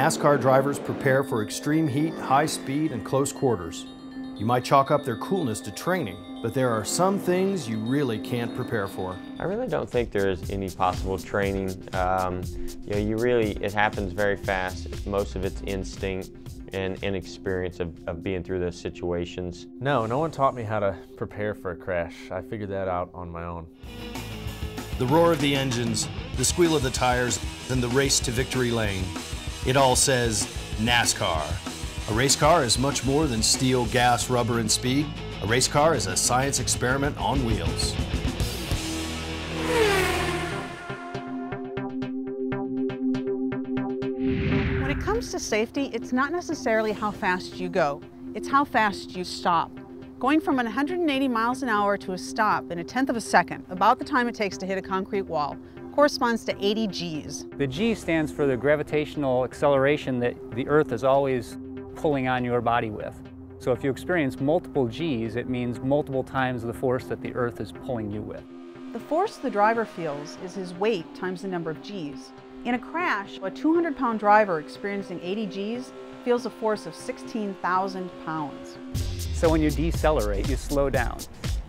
NASCAR drivers prepare for extreme heat, high speed, and close quarters. You might chalk up their coolness to training, but there are some things you really can't prepare for. I really don't think there is any possible training. Um, you know, you really, it happens very fast. Most of it's instinct and inexperience of, of being through those situations. No, no one taught me how to prepare for a crash. I figured that out on my own. The roar of the engines, the squeal of the tires, and the race to victory lane. It all says NASCAR. A race car is much more than steel, gas, rubber, and speed. A race car is a science experiment on wheels. When it comes to safety, it's not necessarily how fast you go, it's how fast you stop. Going from 180 miles an hour to a stop in a tenth of a second, about the time it takes to hit a concrete wall, corresponds to 80 Gs. The G stands for the gravitational acceleration that the Earth is always pulling on your body with. So if you experience multiple Gs, it means multiple times the force that the Earth is pulling you with. The force the driver feels is his weight times the number of Gs. In a crash, a 200 pound driver experiencing 80 Gs feels a force of 16,000 pounds. So when you decelerate, you slow down.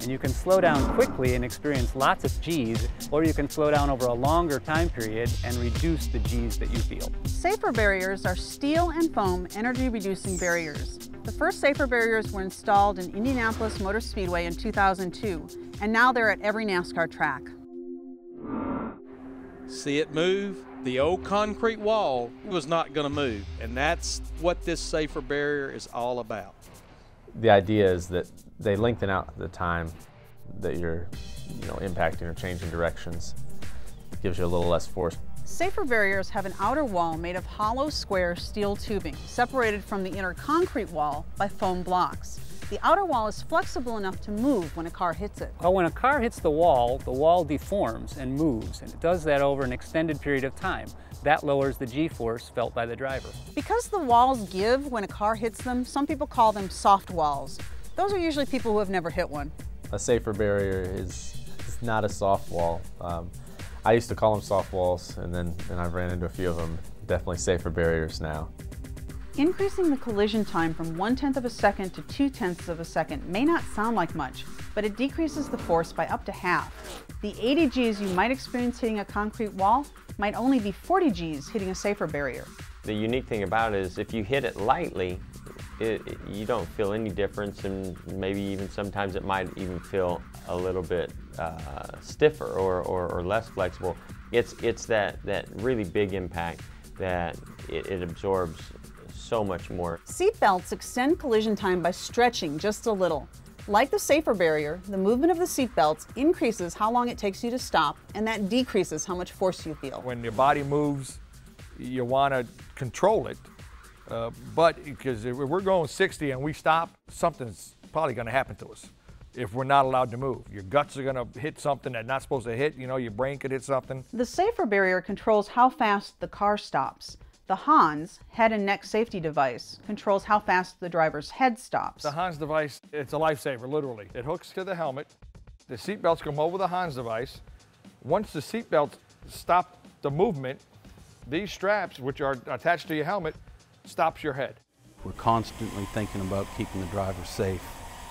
And you can slow down quickly and experience lots of Gs, or you can slow down over a longer time period and reduce the Gs that you feel. Safer barriers are steel and foam energy reducing barriers. The first safer barriers were installed in Indianapolis Motor Speedway in 2002, and now they're at every NASCAR track. See it move? The old concrete wall was not going to move, and that's what this safer barrier is all about. The idea is that they lengthen out the time that you're you know, impacting or changing directions. It gives you a little less force. Safer barriers have an outer wall made of hollow square steel tubing separated from the inner concrete wall by foam blocks. The outer wall is flexible enough to move when a car hits it. Well, when a car hits the wall, the wall deforms and moves, and it does that over an extended period of time. That lowers the G-force felt by the driver. Because the walls give when a car hits them, some people call them soft walls. Those are usually people who have never hit one. A safer barrier is, is not a soft wall. Um, I used to call them soft walls, and then and I've ran into a few of them. Definitely safer barriers now. Increasing the collision time from one tenth of a second to two tenths of a second may not sound like much, but it decreases the force by up to half. The 80 Gs you might experience hitting a concrete wall might only be 40 Gs hitting a safer barrier. The unique thing about it is if you hit it lightly, it, you don't feel any difference and maybe even sometimes it might even feel a little bit uh, stiffer or, or, or, less flexible. It's, it's that, that really big impact that it, it absorbs so much more. Seat belts extend collision time by stretching just a little. Like the safer barrier, the movement of the seat belts increases how long it takes you to stop, and that decreases how much force you feel. When your body moves, you want to control it, uh, but because if we're going 60 and we stop, something's probably going to happen to us if we're not allowed to move. Your guts are going to hit something that's not supposed to hit. You know, your brain could hit something. The safer barrier controls how fast the car stops. The Hans head and neck safety device controls how fast the driver's head stops. The Hans device, it's a lifesaver, literally. It hooks to the helmet. The seat belts come over the Hans device. Once the seat belts stop the movement, these straps, which are attached to your helmet, stops your head. We're constantly thinking about keeping the driver safe.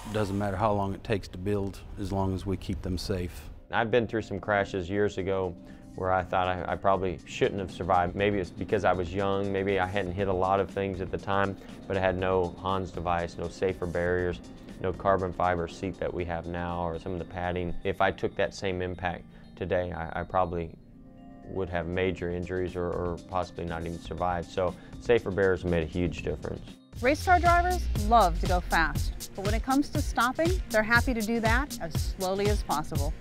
It doesn't matter how long it takes to build, as long as we keep them safe. I've been through some crashes years ago where I thought I, I, probably shouldn't have survived. Maybe it's because I was young, maybe I hadn't hit a lot of things at the time, but I had no Hans device, no safer barriers, no carbon fiber seat that we have now, or some of the padding. If I took that same impact today, I, I probably would have major injuries or, or, possibly not even survive. So safer barriers made a huge difference. Race car drivers love to go fast, but when it comes to stopping, they're happy to do that as slowly as possible.